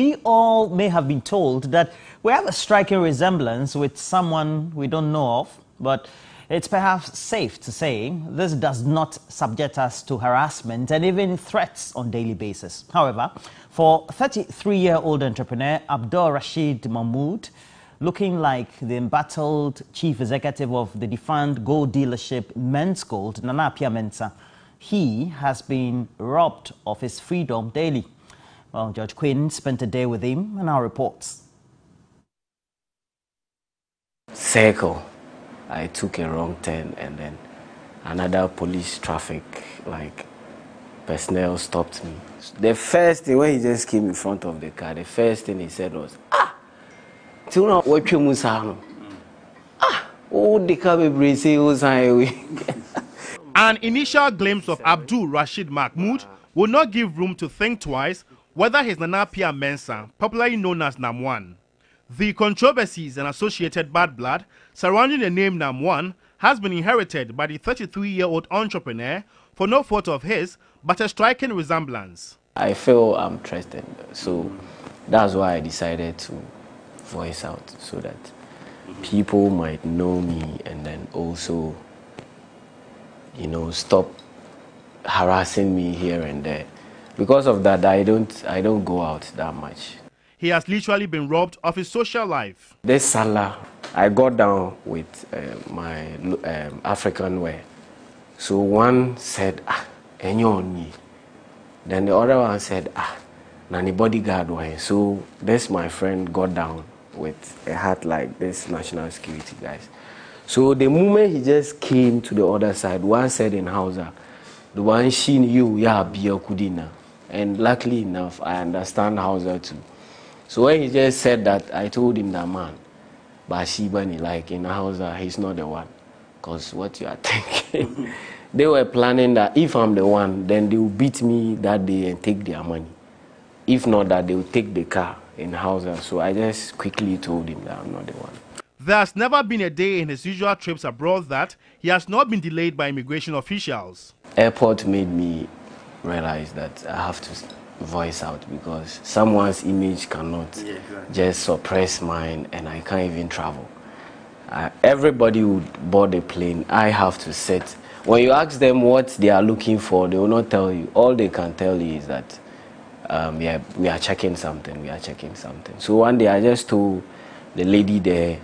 We all may have been told that we have a striking resemblance with someone we don't know of, but it's perhaps safe to say this does not subject us to harassment and even threats on daily basis. However, for 33-year-old entrepreneur Abdul Rashid Mahmood, looking like the embattled chief executive of the defunct gold dealership Menzgold, Nana Appiah Mensah, he has been robbed of his freedom daily. Well, Judge Quinn spent a day with him and our reports. Circle. I took a wrong turn and then another police traffic like personnel stopped me. The first thing when he just came in front of the car, the first thing he said was, ah, till now what you musano? Ah, oh the car be say An initial glimpse of Abdul Rashid Mahmoud will not give room to think twice whether he's Nana Appiah Mensah, popularly known as Nam1. The controversies and associated bad blood surrounding the name Nam1 has been inherited by the 33-year-old entrepreneur for no fault of his, but a striking resemblance. I feel I'm trusted, so that's why I decided to voice out so that people might know me and then also, you know, stop harassing me here and there because of that, I don't, I don't go out that much. He has literally been robbed of his social life. This Salah, I got down with uh, my um, African wear. So one said, ah, enyo Then the other one said, ah, nani bodyguard way. So this my friend got down with a hat like this national security guys. So the moment he just came to the other side, one said in Hausa, the one she knew, yeah, be a kudina. And luckily enough, I understand Hausa too. So when he just said that, I told him that, man, Bashibani, like in Hausa, he's not the one. Because what you are thinking, they were planning that if I'm the one, then they will beat me that day and take their money. If not that, they will take the car in Hausa. So I just quickly told him that I'm not the one. There has never been a day in his usual trips abroad that he has not been delayed by immigration officials. Airport made me realize that I have to voice out because someone's image cannot yeah, exactly. just suppress mine and I can't even travel. Uh, everybody would board a plane. I have to sit. When you ask them what they are looking for, they will not tell you. All they can tell you is that um, yeah, we are checking something, we are checking something. So one day I just told the lady there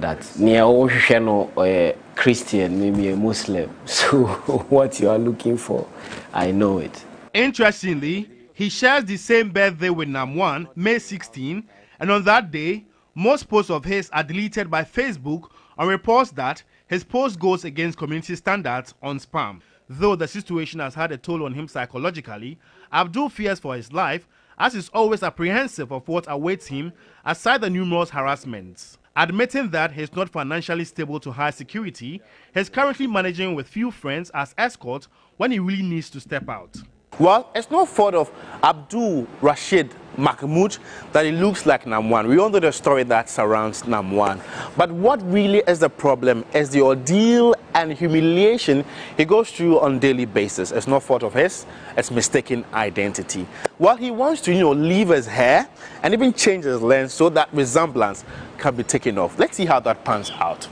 that near Oshano or Christian, maybe a Muslim. So what you are looking for, I know it. Interestingly, he shares the same birthday with Nam1, May 16, and on that day, most posts of his are deleted by Facebook on reports that his post goes against community standards on spam. Though the situation has had a toll on him psychologically, Abdul fears for his life as he's always apprehensive of what awaits him aside the numerous harassments. Admitting that he's not financially stable to high security, he's currently managing with few friends as escort when he really needs to step out. Well, it's no fault of Abdul Rashid Mahmoud that it looks like Nam1. We all know the story that surrounds Nam1. But what really is the problem is the ordeal and humiliation he goes through on daily basis. It's no fault of his, it's mistaken identity. Well, he wants to, you know, leave his hair and even change his lens so that resemblance can be taken off. Let's see how that pans out.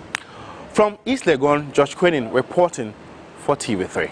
From East Legon, Josh Quenin reporting for TV3.